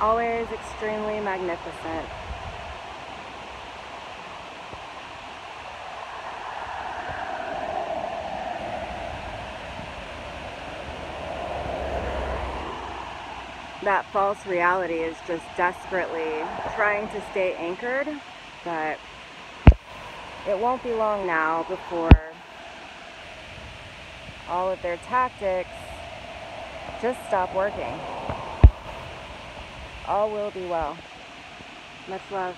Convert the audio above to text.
always extremely magnificent. that false reality is just desperately trying to stay anchored, but it won't be long now before all of their tactics just stop working. All will be well. Much love.